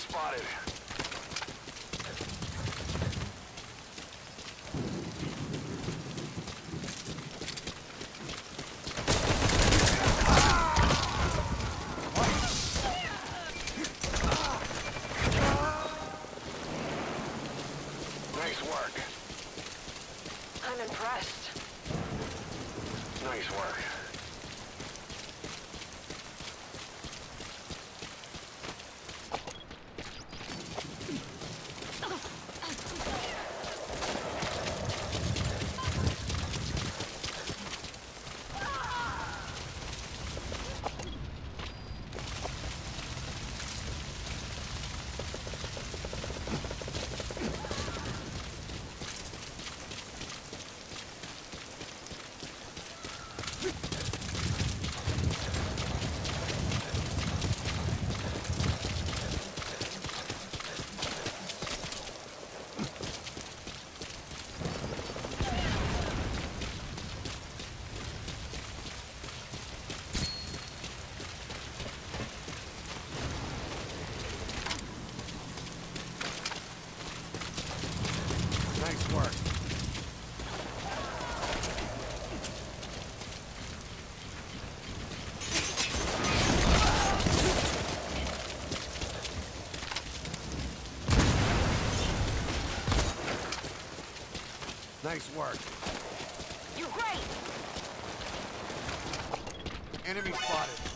spotted. Nice work. I'm impressed. Nice work. Nice work. You're great! Enemy spotted.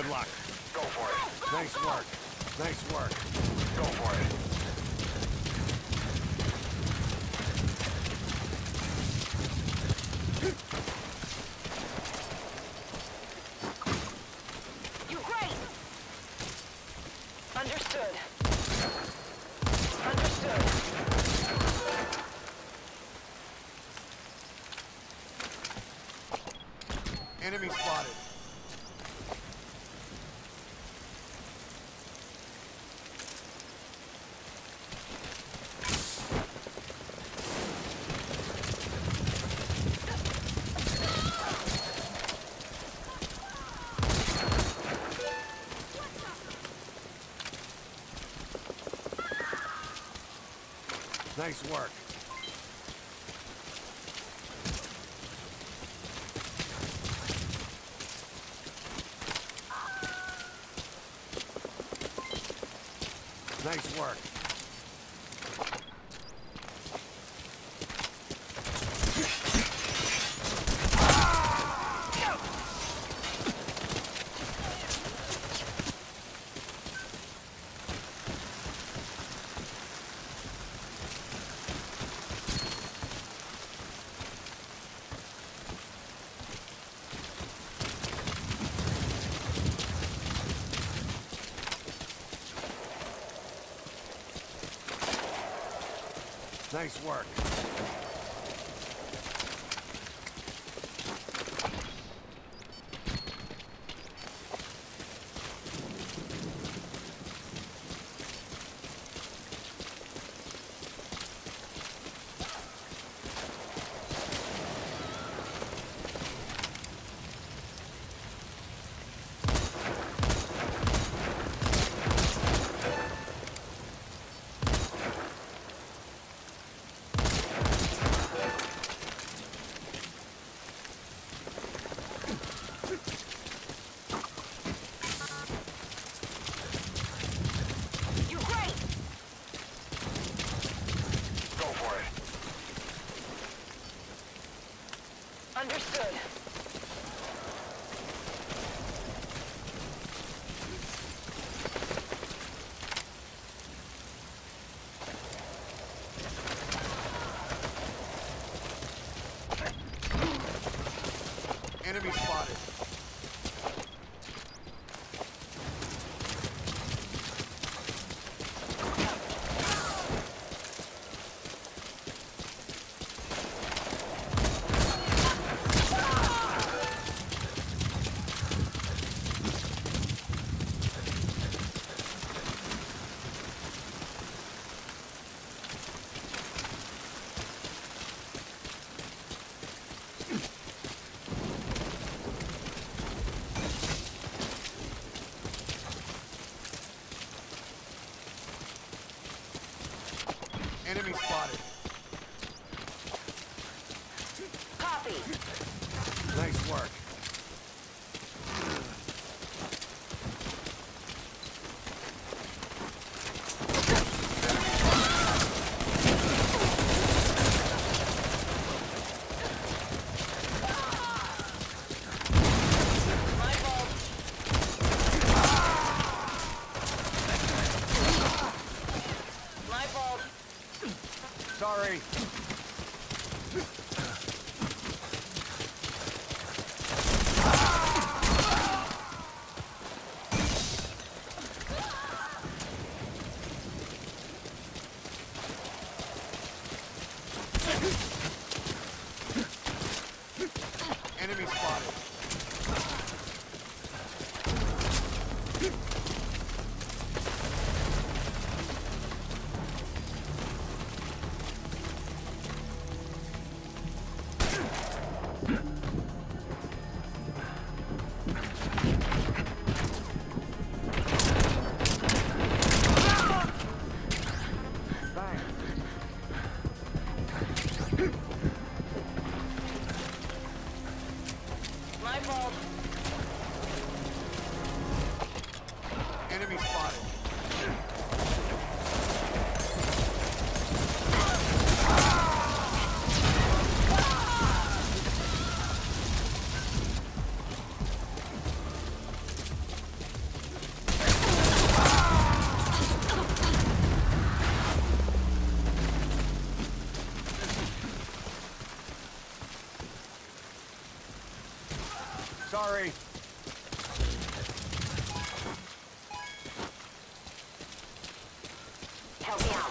Good luck. Go for it. Nice work. Nice work. Go for it. You're great! Understood. Understood. Enemy spotted. Nice work. Nice work. Nice work. Spotted. Enemy spotted. Copy. Nice work. Help me out.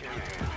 Yeah.